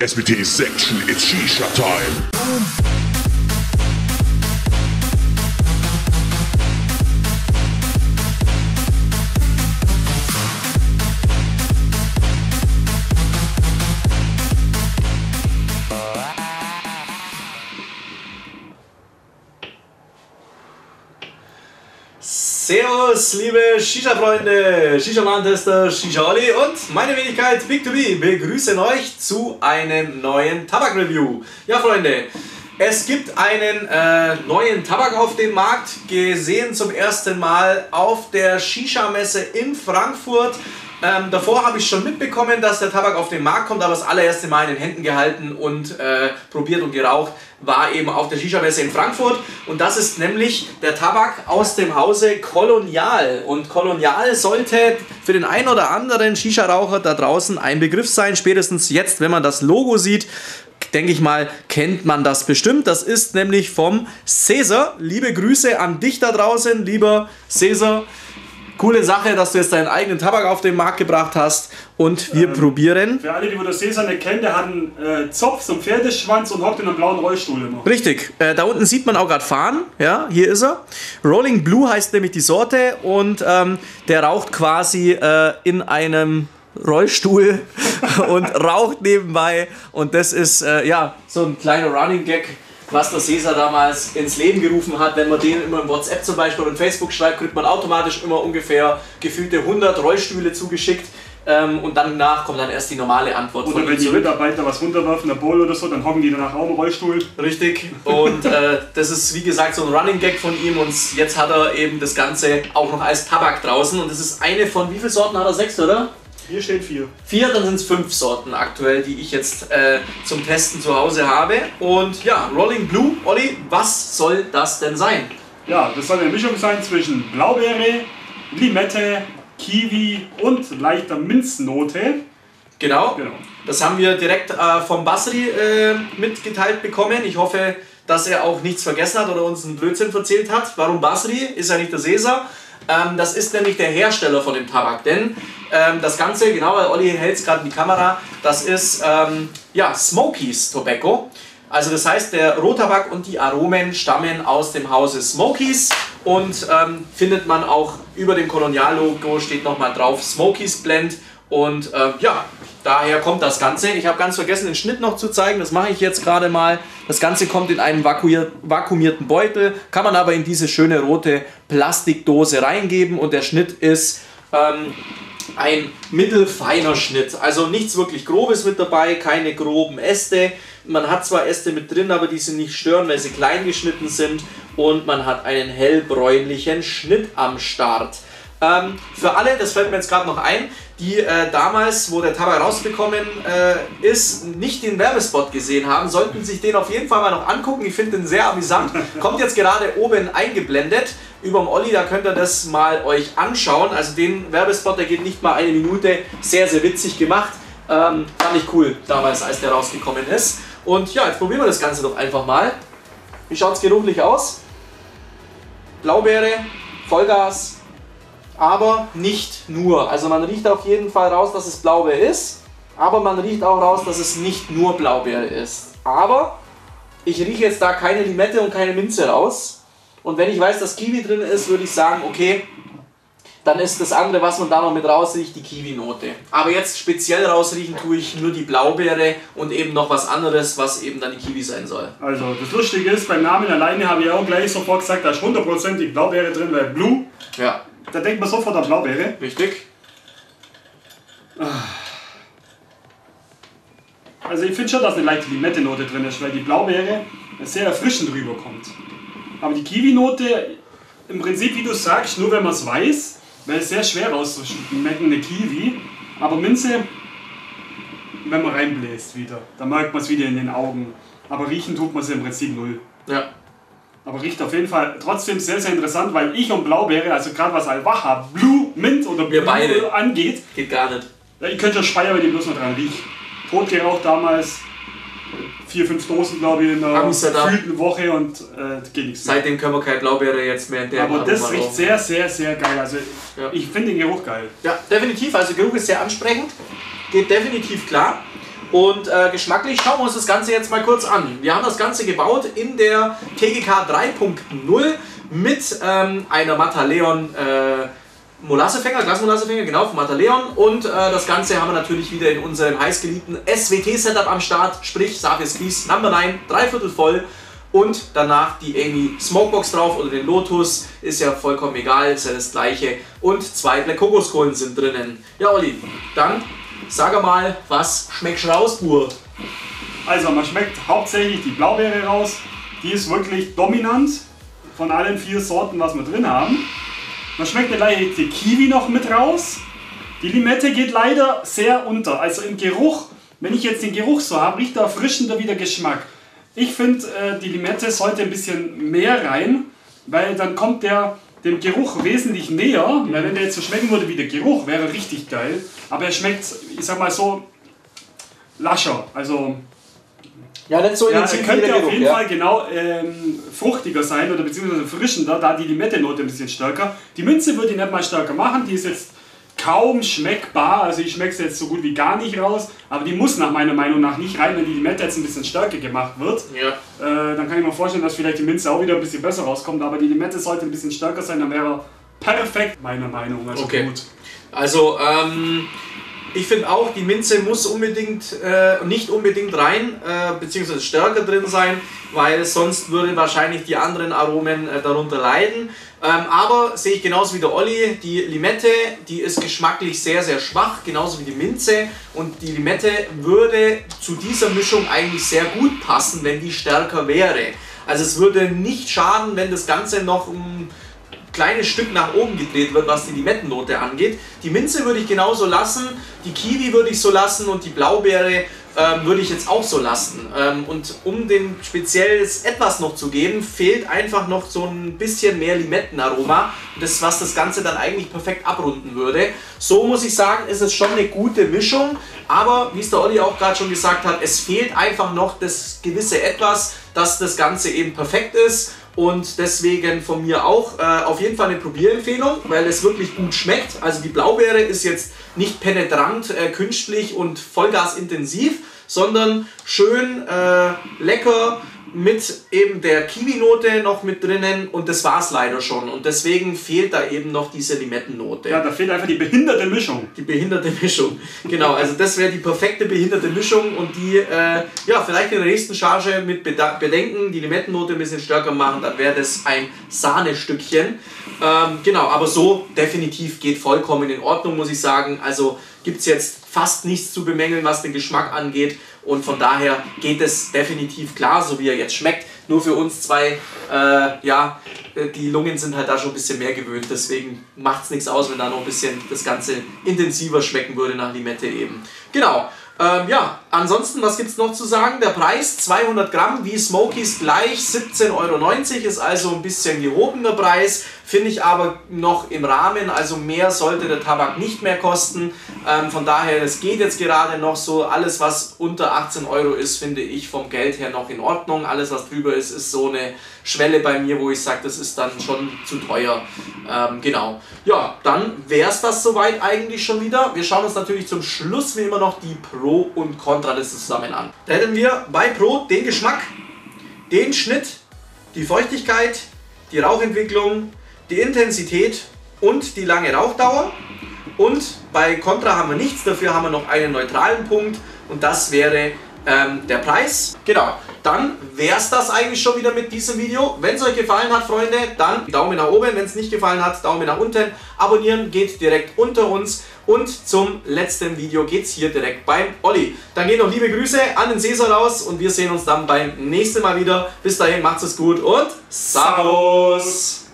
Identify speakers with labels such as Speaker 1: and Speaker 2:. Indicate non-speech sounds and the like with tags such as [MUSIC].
Speaker 1: SBT section, it's Shisha time.
Speaker 2: Servus, liebe Shisha-Freunde, Shisha-Mann-Tester, Shisha-Oli und meine Wenigkeit Big 2 b begrüßen euch zu einem neuen Tabak-Review. Ja, Freunde, es gibt einen äh, neuen Tabak auf dem Markt, gesehen zum ersten Mal auf der Shisha-Messe in Frankfurt. Ähm, davor habe ich schon mitbekommen, dass der Tabak auf den Markt kommt, aber das allererste Mal in den Händen gehalten und äh, probiert und geraucht war eben auf der Shisha-Messe in Frankfurt. Und das ist nämlich der Tabak aus dem Hause Kolonial. Und Kolonial sollte für den einen oder anderen Shisha-Raucher da draußen ein Begriff sein, spätestens jetzt, wenn man das Logo sieht denke ich mal, kennt man das bestimmt. Das ist nämlich vom Cäsar. Liebe Grüße an dich da draußen, lieber Cäsar. Coole Sache, dass du jetzt deinen eigenen Tabak auf den Markt gebracht hast und wir
Speaker 3: Ähm,
Speaker 2: probieren.
Speaker 3: Für alle, die das Cäsar nicht kennen, der hat einen äh, Zopf, so einen Pferdeschwanz und hockt in einem blauen Rollstuhl immer.
Speaker 2: Richtig, äh, da unten sieht man auch gerade fahren, ja, hier ist er. Rolling Blue heißt nämlich die Sorte und ähm, der raucht quasi äh, in einem Rollstuhl [LAUGHS] und raucht nebenbei und das ist äh, ja so ein kleiner Running Gag, was der Cäsar damals ins Leben gerufen hat. Wenn man den immer im WhatsApp zum Beispiel oder in Facebook schreibt, kriegt man automatisch immer ungefähr gefühlte 100 Rollstühle zugeschickt ähm, und danach kommt dann erst die normale Antwort
Speaker 3: Oder wenn die. Mitarbeiter was runterwerfen, der Bowl oder so, dann hocken die danach auch im Rollstuhl.
Speaker 2: Richtig. Und äh, das ist wie gesagt so ein Running Gag von ihm und jetzt hat er eben das Ganze auch noch als Tabak draußen und das ist eine von wie viele Sorten hat er? Sechs, oder?
Speaker 3: Hier steht vier.
Speaker 2: Vier, dann sind es fünf Sorten aktuell, die ich jetzt äh, zum Testen zu Hause habe. Und ja, Rolling Blue, Olli, was soll das denn sein?
Speaker 3: Ja, das soll eine Mischung sein zwischen Blaubeere, Limette, Kiwi und leichter Minznote.
Speaker 2: Genau.
Speaker 3: Genau.
Speaker 2: Das haben wir direkt äh, vom Basri äh, mitgeteilt bekommen. Ich hoffe, dass er auch nichts vergessen hat oder uns einen Blödsinn erzählt hat. Warum Basri? Ist ja nicht der Cäsar. Ähm, das ist nämlich der Hersteller von dem Tabak. Denn ähm, das Ganze, genau, Olli hält es gerade in die Kamera, das ist ähm, ja, Smokies Tobacco. Also das heißt, der Rohtabak und die Aromen stammen aus dem Hause Smokies und ähm, findet man auch über dem Koloniallogo steht nochmal drauf Smokies Blend und äh, ja, daher kommt das Ganze. Ich habe ganz vergessen, den Schnitt noch zu zeigen. Das mache ich jetzt gerade mal. Das Ganze kommt in einen vakuumierten Beutel, kann man aber in diese schöne rote Plastikdose reingeben und der Schnitt ist ähm, ein mittelfeiner Schnitt. Also nichts wirklich Grobes mit dabei, keine groben Äste. Man hat zwar Äste mit drin, aber die sind nicht stören, weil sie klein geschnitten sind. Und man hat einen hellbräunlichen Schnitt am Start. Ähm, für alle, das fällt mir jetzt gerade noch ein, die äh, damals, wo der Tabak rausgekommen äh, ist, nicht den Werbespot gesehen haben, sollten sich den auf jeden Fall mal noch angucken. Ich finde den sehr amüsant. Kommt jetzt gerade oben eingeblendet überm Olli, da könnt ihr das mal euch anschauen. Also den Werbespot, der geht nicht mal eine Minute, sehr, sehr witzig gemacht. Ähm, fand ich cool damals, als der rausgekommen ist. Und ja, jetzt probieren wir das Ganze doch einfach mal. Wie schaut es geruchlich aus? Blaubeere, Vollgas, aber nicht nur. Also man riecht auf jeden Fall raus, dass es Blaubeere ist, aber man riecht auch raus, dass es nicht nur Blaubeere ist. Aber ich rieche jetzt da keine Limette und keine Minze raus. Und wenn ich weiß, dass Kiwi drin ist, würde ich sagen, okay, dann ist das andere, was man da noch mit rausriecht, die Kiwi-Note. Aber jetzt speziell rausriechen tue ich nur die Blaubeere und eben noch was anderes, was eben dann die Kiwi sein soll.
Speaker 3: Also, das Lustige ist, beim Namen alleine habe ich auch gleich sofort gesagt, da ist hundertprozentig Blaubeere drin, weil Blue,
Speaker 2: Ja,
Speaker 3: da denkt man sofort an Blaubeere.
Speaker 2: richtig.
Speaker 3: Also ich finde schon, dass eine leichte Limette-Note drin ist, weil die Blaubeere sehr erfrischend rüberkommt. Aber die Kiwi-Note, im Prinzip, wie du sagst, nur wenn man es weiß, weil es sehr schwer rauszuschmecken, eine Kiwi. Aber Minze, wenn man reinbläst wieder, dann merkt man es wieder in den Augen. Aber riechen tut man es im Prinzip null.
Speaker 2: Ja,
Speaker 3: Aber riecht auf jeden Fall trotzdem sehr, sehr interessant, weil ich und Blaubeere, also gerade was Alvaha, Blue, Mint oder Blue
Speaker 2: beide.
Speaker 3: angeht,
Speaker 2: geht gar nicht.
Speaker 3: ja, ich könnte schon speiern, wenn ich bloß noch dran rieche. Tot geraucht damals, vier, fünf Dosen, glaube ich, in einer gefühlten Woche und äh, geht nichts mehr.
Speaker 2: Seitdem können wir keine Blaubeere jetzt mehr in der
Speaker 3: Aber das riecht sehr, sehr, sehr geil. Also
Speaker 2: Ja.
Speaker 3: ich finde den Geruch geil.
Speaker 2: Ja, definitiv. Also Geruch ist sehr ansprechend. Geht definitiv klar. Und äh, geschmacklich schauen wir uns das Ganze jetzt mal kurz an. Wir haben das Ganze gebaut in der TGK 3.0 mit ähm, einer Mataleon äh, Molassefänger, Glasmolassefänger, genau, von Mataleon. Und äh, das Ganze haben wir natürlich wieder in unserem heißgeliebten SWT-Setup am Start, sprich Safir Squeeze Number 9, dreiviertel voll. Und danach die Amy Smokebox drauf oder den Lotus, ist ja vollkommen egal, ist ja das gleiche. Und zwei Black Kokoskohlen sind drinnen. Ja, Olli, dann sag mal, was schmeckt raus, Bur?
Speaker 3: Also man schmeckt hauptsächlich die Blaubeere raus. Die ist wirklich dominant von allen vier Sorten, was wir drin haben. Man schmeckt eine leichte Kiwi noch mit raus. Die Limette geht leider sehr unter. Also im Geruch, wenn ich jetzt den Geruch so habe, riecht da erfrischender wieder Geschmack. Ich finde, äh, die Limette sollte ein bisschen mehr rein, weil dann kommt der dem Geruch wesentlich näher. Weil wenn der jetzt so schmecken würde wie der Geruch, wäre richtig geil. Aber er schmeckt, ich sag mal so, lascher. Also
Speaker 2: Ja, nicht so
Speaker 3: ja, er
Speaker 2: intensiv
Speaker 3: könnte auf
Speaker 2: Geruch,
Speaker 3: jeden
Speaker 2: ja.
Speaker 3: Fall genau ähm, fruchtiger sein oder beziehungsweise frischender, da die Limette-Note ein bisschen stärker. Die Minze würde ich nicht mal stärker machen, die ist jetzt kaum schmeckbar, also ich schmecke sie jetzt so gut wie gar nicht raus, aber die muss nach meiner Meinung nach nicht rein, wenn die Limette jetzt ein bisschen stärker gemacht wird.
Speaker 2: Ja.
Speaker 3: Äh, dann kann ich mir vorstellen, dass vielleicht die Minze auch wieder ein bisschen besser rauskommt, aber die Limette sollte ein bisschen stärker sein, dann wäre er perfekt, meiner Meinung nach. Also
Speaker 2: Okay.
Speaker 3: gut.
Speaker 2: Also, ähm, ich finde auch, die Minze muss unbedingt, äh, nicht unbedingt rein, äh, beziehungsweise stärker drin sein, weil sonst würden wahrscheinlich die anderen Aromen äh, darunter leiden. Ähm, aber sehe ich genauso wie der Olli, die Limette, die ist geschmacklich sehr, sehr schwach, genauso wie die Minze. Und die Limette würde zu dieser Mischung eigentlich sehr gut passen, wenn die stärker wäre. Also es würde nicht schaden, wenn das Ganze noch ein kleines Stück nach oben gedreht wird, was die Limettennote angeht. Die Minze würde ich genauso lassen, die Kiwi würde ich so lassen und die Blaubeere ähm, würde ich jetzt auch so lassen. Ähm, und um dem spezielles etwas noch zu geben, fehlt einfach noch so ein bisschen mehr Limettenaroma, das, was das Ganze dann eigentlich perfekt abrunden würde. So muss ich sagen, ist es schon eine gute Mischung, aber wie es der Olli auch gerade schon gesagt hat, es fehlt einfach noch das gewisse Etwas, dass das Ganze eben perfekt ist. Und deswegen von mir auch äh, auf jeden Fall eine Probierempfehlung, weil es wirklich gut schmeckt. Also die Blaubeere ist jetzt nicht penetrant, äh, künstlich und vollgasintensiv, sondern schön äh, lecker mit eben der Kiwi-Note noch mit drinnen und das war es leider schon. Und deswegen fehlt da eben noch diese Limettennote.
Speaker 3: Ja, da fehlt einfach die behinderte Mischung.
Speaker 2: Die behinderte Mischung. Genau, also das wäre die perfekte behinderte Mischung und die, äh, ja, vielleicht in der nächsten Charge mit Bedenken, die Limettennote ein bisschen stärker machen, dann wäre das ein Sahnestückchen. Ähm, genau, aber so definitiv geht vollkommen in Ordnung, muss ich sagen. Also gibt es jetzt fast nichts zu bemängeln, was den Geschmack angeht. Und von daher geht es definitiv klar, so wie er jetzt schmeckt. Nur für uns zwei, äh, ja, äh, die Lungen sind halt da schon ein bisschen mehr gewöhnt. Deswegen macht es nichts aus, wenn da noch ein bisschen das Ganze intensiver schmecken würde nach Limette eben. Genau. Ähm, ja, ansonsten, was gibt es noch zu sagen? Der Preis 200 Gramm wie Smokies gleich 17,90 Euro, ist also ein bisschen gehobener Preis, finde ich aber noch im Rahmen, also mehr sollte der Tabak nicht mehr kosten. Ähm, von daher, es geht jetzt gerade noch so, alles was unter 18 Euro ist, finde ich vom Geld her noch in Ordnung. Alles was drüber ist, ist so eine Schwelle bei mir, wo ich sage, das ist dann schon zu teuer. Ähm, genau. Ja, dann wäre es das soweit eigentlich schon wieder. Wir schauen uns natürlich zum Schluss wie immer noch die Pro- und Kontraliste zusammen an. Da hätten wir bei Pro den Geschmack, den Schnitt, die Feuchtigkeit, die Rauchentwicklung, die Intensität und die lange Rauchdauer. Und bei Contra haben wir nichts, dafür haben wir noch einen neutralen Punkt und das wäre ähm, der Preis. Genau, dann wäre es das eigentlich schon wieder mit diesem Video. Wenn es euch gefallen hat, Freunde, dann Daumen nach oben. Wenn es nicht gefallen hat, Daumen nach unten. Abonnieren geht direkt unter uns. Und zum letzten Video geht es hier direkt beim Olli. Dann gehen noch liebe Grüße an den Cäsar raus und wir sehen uns dann beim nächsten Mal wieder. Bis dahin, macht's es gut und Servus!